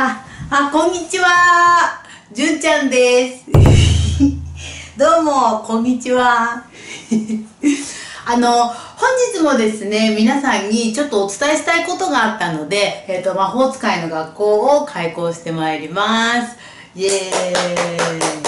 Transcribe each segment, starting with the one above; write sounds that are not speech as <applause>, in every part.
あ、あ、こんにちは。じゅんちゃんです。<laughs> どうも、こんにちは。<laughs> あの、本日もですね、皆さんにちょっとお伝えしたいことがあったので、えっ、と、魔法使いの学校を開校してまいります。イエーイ。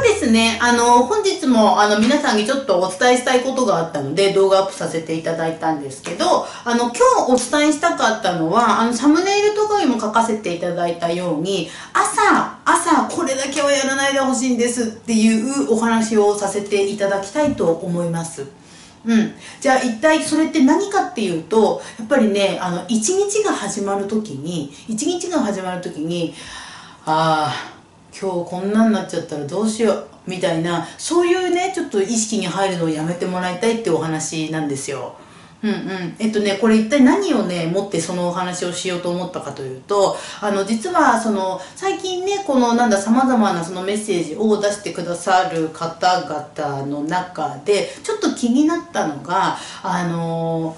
ではですね、あの、本日も、あの、皆さんにちょっとお伝えしたいことがあったので、動画アップさせていただいたんですけど、あの、今日お伝えしたかったのは、あの、サムネイルとかにも書かせていただいたように、朝、朝、これだけはやらないでほしいんですっていうお話をさせていただきたいと思います。うん、じゃあ一体それって何かっていうとやっぱりねあの一日が始まる時に一日が始まる時にああ今日こんなんなっちゃったらどうしようみたいなそういうねちょっと意識に入るのをやめてもらいたいってお話なんですよ。うんうん、えっとねこれ一体何をね持ってそのお話をしようと思ったかというとあの実はその最近ねこのなんださまざまなそのメッセージを出してくださる方々の中でちょっと気になったのがあの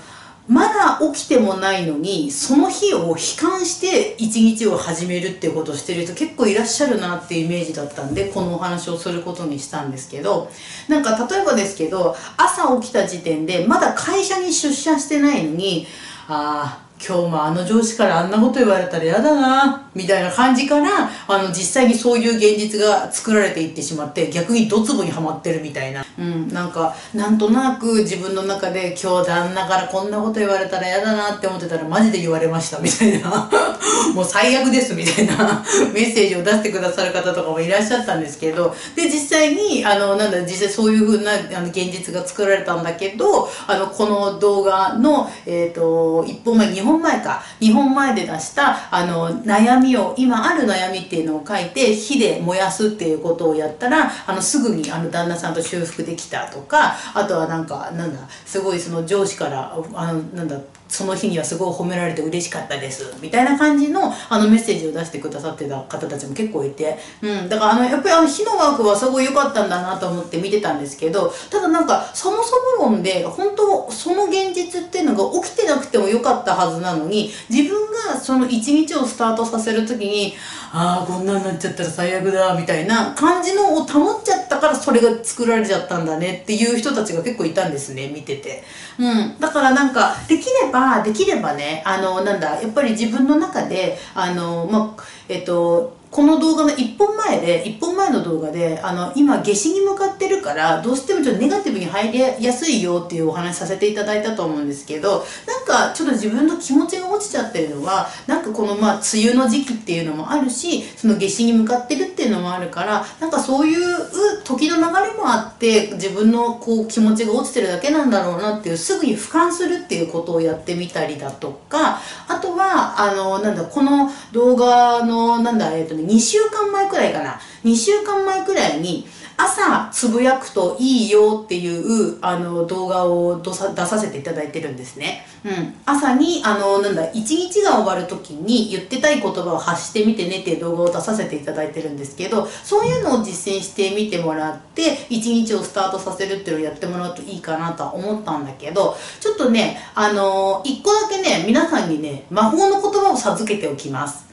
まだ起きてもないのにその日を悲観して一日を始めるっていうことをしてる人結構いらっしゃるなっていうイメージだったんでこのお話をすることにしたんですけどなんか例えばですけど朝起きた時点でまだ会社に出社してないのにああ今日もあの上司からあんなこと言われたら嫌だなみたいな感じからあの実際にそういう現実が作られていってしまって逆にドツボにはまってるみたいな、うん、なんかなんとなく自分の中で今日旦那からこんなこと言われたら嫌だなって思ってたらマジで言われましたみたいな。<laughs> もう最悪ですみたいな。メッセージを出してくださる方とかもいらっしゃったんですけど。で実際にあのなんだ実際そういう風なあの現実が作られたんだけどあのこの動画の、えー、と1本前2本本前か。日本前で出したあの悩みを今ある悩みっていうのを書いて火で燃やすっていうことをやったらあのすぐにあの旦那さんと修復できたとかあとはなんかなんだすごいその上司からあのなんだその日にはすごい褒められて嬉しかったですみたいな感じのあのメッセージを出してくださってた方たちも結構いて、うん、だからあのやっぱりあの火のワークはすごい良かったんだなと思って見てたんですけどただなんかそもそも論で本当その現実っていうのが起きてなくても良かったはずなのに自分がその一日をスタートさせる時にああこんなんなっちゃったら最悪だみたいな感じのを保っちゃったからそれが作られちゃったんだねっていう人たちが結構いたんですね見てて。うん、だからなんかできればできればねあのなんだやっぱり自分の中であのまあえっとこの動画の1本前で1本前の動画であの今夏至に向かってるからどうしてもちょっとネガティブに入りやすいよっていうお話させていただいたと思うんですけどなんかちょっと自分の気持ちが落ちちゃってるのはなんかこのまあ梅雨の時期っていうのもあるしその夏至に向かってるっていうのもあるからなんかそういう時の流れもあって自分のこう気持ちが落ちてるだけなんだろうなっていうすぐに俯瞰するっていうことをやってみたりだとかあとはあのなんだこの動画のなんだえっ、とね2週間前くらいかな2週間前くらいに朝つぶやくといいよっていうあの動画を出さ出させていただいてるんですね。うん、朝にあのなんだ一日が終わる時に言ってたい言葉を発してみてねっていう動画を出させていただいてるんですけどそういうのを実践してみてもらって一日をスタートさせるっていうのをやってもらうといいかなとは思ったんだけどちょっとねあの一個だけね皆さんにね魔法の言葉を授けておきます。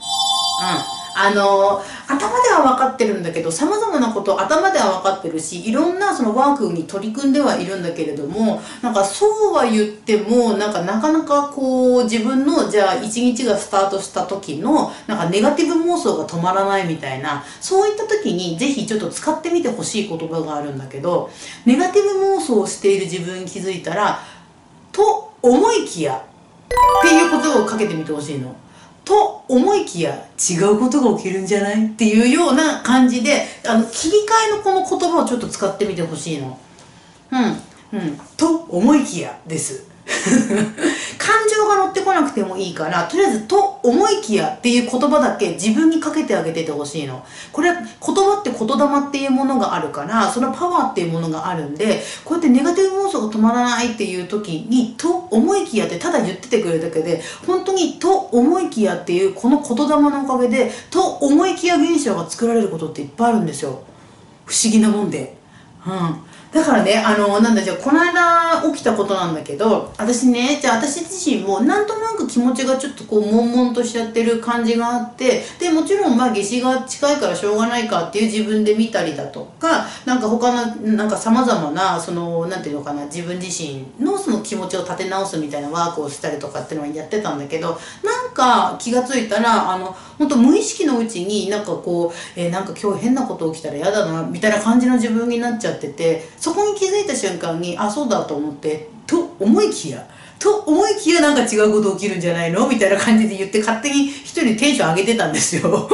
うんあの頭では分かってるんだけどさまざまなこと頭では分かってるしいろんなそのワークに取り組んではいるんだけれどもなんかそうは言ってもなんかなかなかこう自分のじゃあ一日がスタートした時のなんかネガティブ妄想が止まらないみたいなそういった時にぜひちょっと使ってみてほしい言葉があるんだけどネガティブ妄想をしている自分に気づいたらと思いきやっていう言葉をかけてみてほしいの。と思いきや違うことが起きるんじゃないっていうような感じであの切り替えのこの言葉をちょっと使ってみてほしいの。うんうん、と思いきやです。<laughs> 感情が乗ってこなくてもいいからとりあえず「と思いきや」っていう言葉だけ自分にかけてあげててほしいの。これ言葉って言霊っていうものがあるからそのパワーっていうものがあるんでこうやってネガティブ妄想が止まらないっていう時に「と思いきや」ってただ言っててくれるだけで本当に「と思いきや」っていうこの言霊のおかげで「と思いきや」現象が作られることっていっぱいあるんですよ。不思議なもんで。うん。だからね、あの、なんだ、じゃあ、この間起きたことなんだけど、私ね、じゃあ私自身も、なんとなく気持ちがちょっとこう、悶々としちゃってる感じがあって、で、もちろん、まあ、夏至が近いからしょうがないかっていう自分で見たりだとか、なんか他の、なんか様々な、その、なんていうのかな、自分自身のその気持ちを立て直すみたいなワークをしたりとかっていうのはやってたんだけど、なんか気がついたら、あの、本当無意識のうちになんかこう、えー、なんか今日変なこと起きたら嫌だな、みたいな感じの自分になっちゃってて、そこに気づいた瞬間に、あ、そうだと思って、と思いきや、と思いきやなんか違うこと起きるんじゃないの？みたいな感じで言って勝手に一人テンション上げてたんですよ。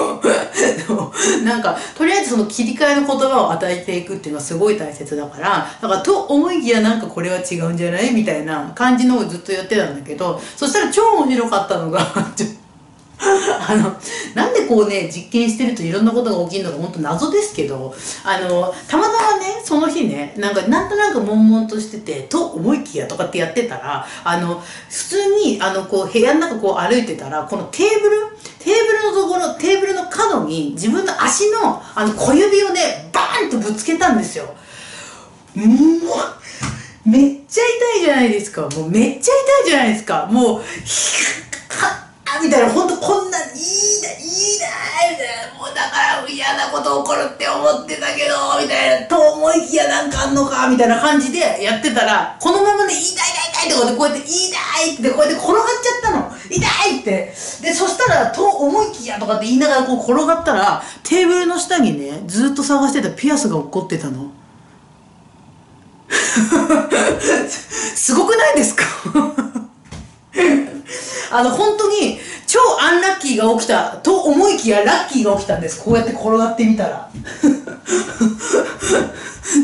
<laughs> なんか、とりあえずその切り替えの言葉を与えていくっていうのはすごい大切だから、だからと思いきやなんかこれは違うんじゃない？みたいな感じのをずっとやってたんだけど、そしたら超面白かったのが <laughs> <laughs> あの、なんでこうね、実験してるといろんなことが起きるのか本当謎ですけど、あの、たまたまね、その日ね、なんかなんとなく悶々としてて、と思いきやとかってやってたら、あの、普通に、あの、こう、部屋の中こう歩いてたら、このテーブル、テーブルのところ、テーブルの角に自分の足の、あの、小指をね、バーンとぶつけたんですよ。もう、めっちゃ痛いじゃないですか。もうめっちゃ痛いじゃないですか。もうひっか、みたいな、ほんとこんな、いいな、いいな、みたいな、もうだから嫌なこと起こるって思ってたけど、みたいな、と思いきやなんかあんのか、みたいな感じでやってたら、このままね、痛い痛い痛いってこうやって、痛いってこうやって転がっちゃったの。痛いって。で、そしたら、と思いきやとかって言いながらこう転がったら、テーブルの下にね、ずっと探してたピアスが起こってたの。<laughs> すごくないですか？あの、本当に、超アンラッキーが起きたと思いきやラッキーが起きたんです。こうやって転がってみたら。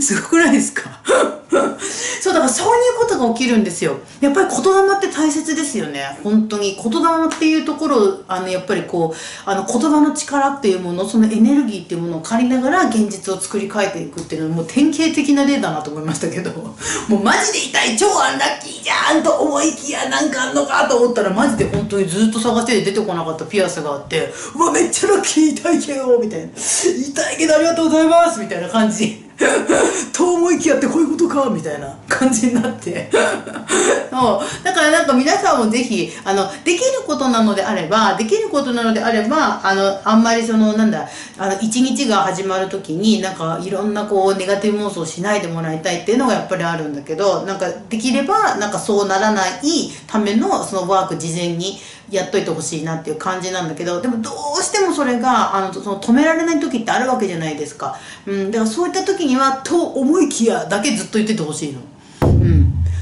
すごくないですか <laughs> そう、だからそういうことが起きるんですよ。やっぱり言霊って大切ですよね。本当に。言霊っていうところあの、やっぱりこう、あの、言葉の力っていうもの、そのエネルギーっていうものを借りながら現実を作り変えていくっていうのはもう典型的な例だなと思いましたけど、<laughs> もうマジで痛い、超アンラッキーじゃんと思いきやなんかあんのかと思ったらマジで本当にずっと探して出てこなかったピアスがあって、うわ、めっちゃラッキー痛いけど、みたいな。痛いけどありがとうございますみたいな感じ。<laughs> と思いきやってこういうことかみたいな感じになって。<laughs> そう。だからなんか皆さんもぜひあのできることなのであればできることなのであればあのあんまりそのなんだあの一日が始まる時になんかいろんなこうネガティブ妄想しないでもらいたいっていうのがやっぱりあるんだけどなんかできればなんかそうならないためのそのワーク事前にやっといてほしいなっていう感じなんだけどでもどうしてもそれがあのその止められない時ってあるわけじゃないですか、うん、だからそういった時には「と思いきや」だけずっと言っててほしいの。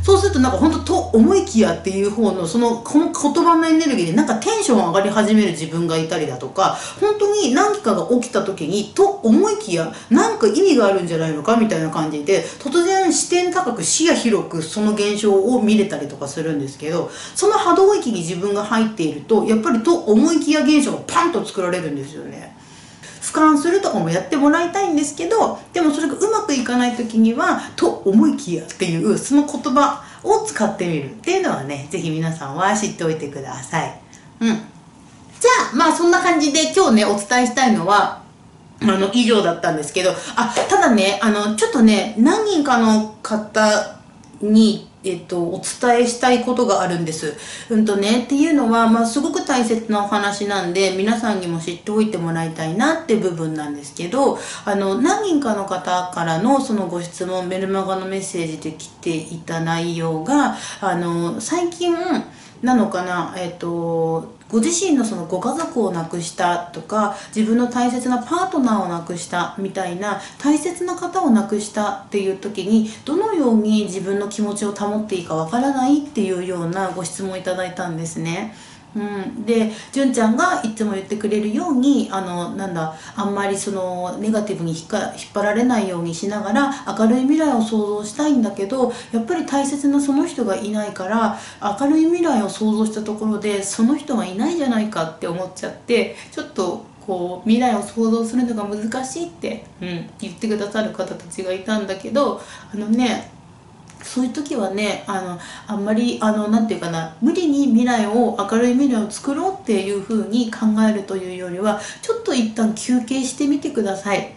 そうするとなんか本当と思いきやっていう方のそのこの言葉のエネルギーでなんかテンション上がり始める自分がいたりだとか本当に何かが起きた時にと思いきやなんか意味があるんじゃないのかみたいな感じで突然視点高く視野広くその現象を見れたりとかするんですけどその波動域に自分が入っているとやっぱりと思いきや現象がパンと作られるんですよね。俯瞰するとかもやってもらいたいんですけどでもそれがうまくいかない時には「と思いきや」っていうその言葉を使ってみるっていうのはね是非皆さんは知っておいてください。うんじゃあまあそんな感じで今日ねお伝えしたいのはあの以上だったんですけどあただねあのちょっとね何人かの方にえっと、お伝えしたいことがあるんです。うんとね、っていうのは、まあ、すごく大切なお話なんで、皆さんにも知っておいてもらいたいなって部分なんですけど、あの、何人かの方からのそのご質問、メルマガのメッセージで来ていた内容が、あの、最近、なのかな、えっ、と、ご自身のそのご家族を亡くしたとか自分の大切なパートナーを亡くしたみたいな大切な方を亡くしたっていう時にどのように自分の気持ちを保っていいかわからないっていうようなご質問をいただいたんですね。うん、で純ちゃんがいつも言ってくれるようにあのなんだあんまりそのネガティブに引っ張られないようにしながら明るい未来を想像したいんだけどやっぱり大切なその人がいないから明るい未来を想像したところでその人がいないじゃないかって思っちゃってちょっとこう未来を想像するのが難しいって、うん、言ってくださる方たちがいたんだけどあのねそういう時はねあのあんまりあのなんていうかな無理に未来を明るい未来を作ろうっていうふうに考えるというよりはちょっと一旦休憩してみてください。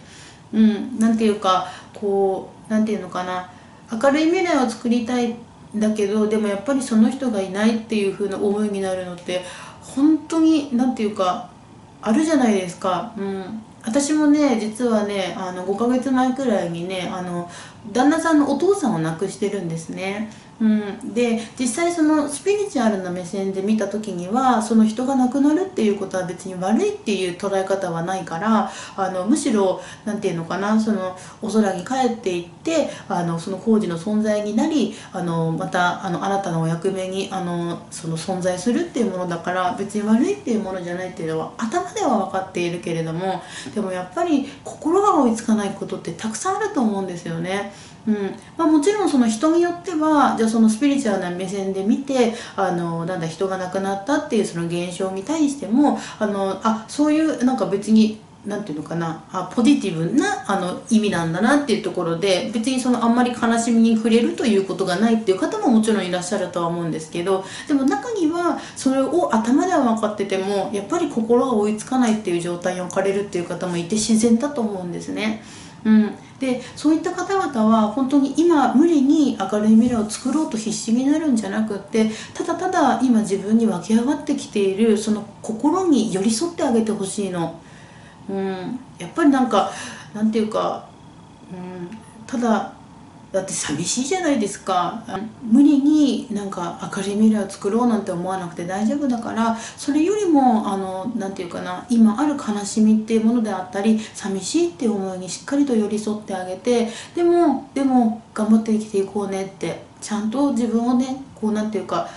うん、なんていうかこう何て言うのかな明るい未来を作りたいんだけどでもやっぱりその人がいないっていう風な思いになるのって本当に何て言うかあるじゃないですか。うん私もね実はねあの5ヶ月前くらいにねあの旦那さんのお父さんを亡くしてるんですね。うん、で実際そのスピリチュアルな目線で見た時にはその人が亡くなるっていうことは別に悪いっていう捉え方はないからあのむしろ何て言うのかなそのお空に帰っていってあのその工事の存在になりあのまたあの新たなお役目にあのその存在するっていうものだから別に悪いっていうものじゃないっていうのは頭では分かっているけれどもでもやっぱり心が追いつかないことってたくさんあると思うんですよね。うんまあ、もちろんその人によってはじゃそのスピリチュアルな目線で見てあのなんだ人が亡くなったっていうその現象に対してもあのあそういうなんか別に何て言うのかなあポジティブなあの意味なんだなっていうところで別にそのあんまり悲しみに触れるということがないっていう方ももちろんいらっしゃるとは思うんですけどでも中にはそれを頭では分かっててもやっぱり心が追いつかないっていう状態に置かれるっていう方もいて自然だと思うんですね。うん、でそういった方々は本当に今無理に明るい未来を作ろうと必死になるんじゃなくってただただ今自分に湧き上がってきているその心に寄り添ってあげてほしいの。うん、やっぱりなんかなんていうか、うん、ただだって寂しいじゃないですか。無理になんか明るい未来を作ろうなんて思わなくて大丈夫だからそれよりもあの何て言うかな今ある悲しみっていうものであったり寂しいっていう思いにしっかりと寄り添ってあげてでもでも頑張って生きていこうねってちゃんと自分をねこう何て言うか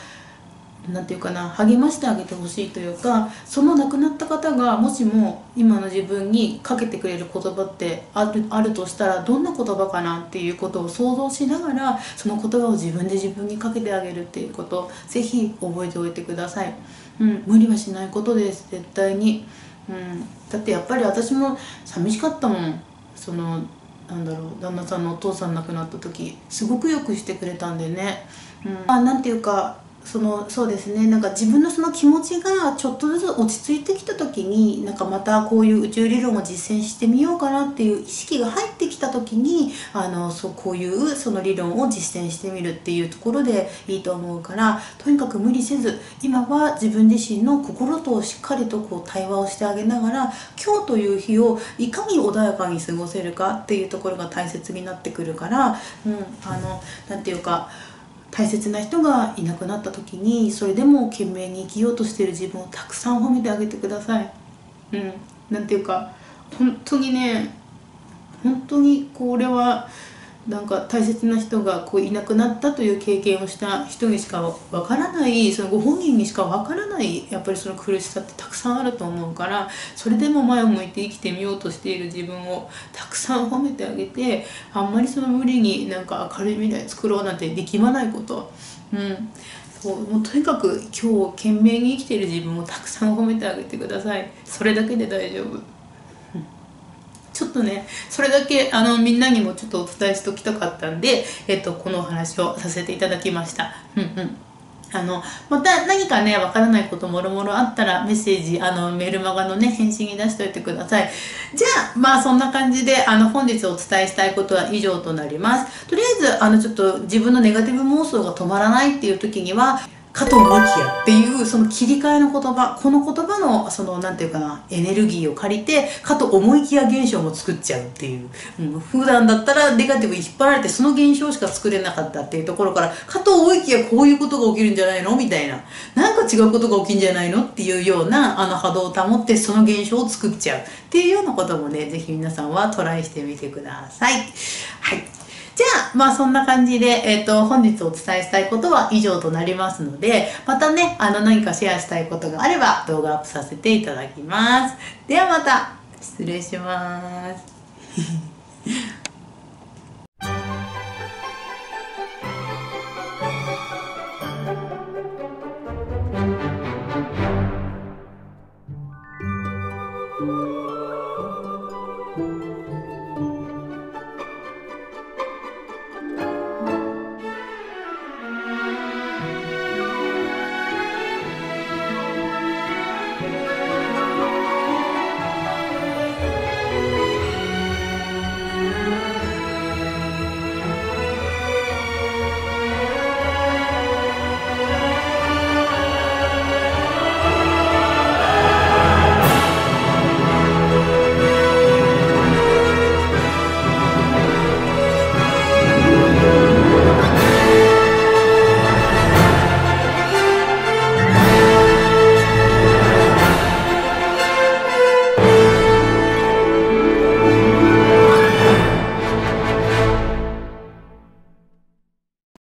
何て言うかな励ましてあげてほしいというかその亡くなった方がもしも今の自分にかけてくれる言葉ってあるあるとしたらどんな言葉かなっていうことを想像しながらその言葉を自分で自分にかけてあげるっていうことを是非覚えておいてください。うん、無理はしないことです。絶対に、うん、だってやっぱり私も寂しかったもん。そのなんだろう旦那さんのお父さん亡くなった時すごくよくしてくれたんでね、うん、あなんていうかそのそうですね。なんか自分のその気持ちがちょっとずつ落ち着いてきた時になんかまたこういう宇宙理論を実践してみようかなっていう意識が入ってきた時にあのそうこういうその理論を実践してみるっていうところでいいと思うからとにかく無理せず今は自分自身の心としっかりとこう対話をしてあげながら今日という日をいかに穏やかに過ごせるかっていうところが大切になってくるから、うん、あのなていうか大切な人がいなくなった時にそれでも懸命に生きようとしてる自分をたくさん褒めてあげてください。うん、なんていうか本当にね本当にこれはなんか大切な人がこういなくなったという経験をした人にしかわからないそのご本人にしかわからないやっぱりその苦しさってたくさんあると思うからそれでも前を向いて生きてみようとしている自分をたくさん褒めてあげてあんまりその無理になんか明るい未来作ろうなんてできまないこと。うんもうとにかく今日懸命に生きている自分をたくさん褒めてあげてくださいそれだけで大丈夫。ちょっとねそれだけあのみんなにもちょっとお伝えしておきたかったんで、えっと、このお話をさせていただきました。うんうんあの、また何かね、わからないこともろもろあったらメッセージ、あの、メルマガのね、返信に出しておいてください。じゃあ、まあそんな感じで、あの、本日お伝えしたいことは以上となります。とりあえず、あの、ちょっと自分のネガティブ妄想が止まらないっていう時には、かと思いきやっていうその切り替えの言葉この言葉のその何て言うかなエネルギーを借りてかと思いきや現象も作っちゃうっていう、うん、普段だったらネガティブに引っ張られてその現象しか作れなかったっていうところからかと思いきやこういうことが起きるんじゃないのみたいななんか違うことが起きんじゃないのっていうようなあの波動を保ってその現象を作っちゃうっていうようなこともね是非皆さんはトライしてみてください。はいじゃあ、まあそんな感じで、えっ、ー、と、本日お伝えしたいことは以上となりますので、またね、あの何かシェアしたいことがあれば動画アップさせていただきます。ではまた、失礼します。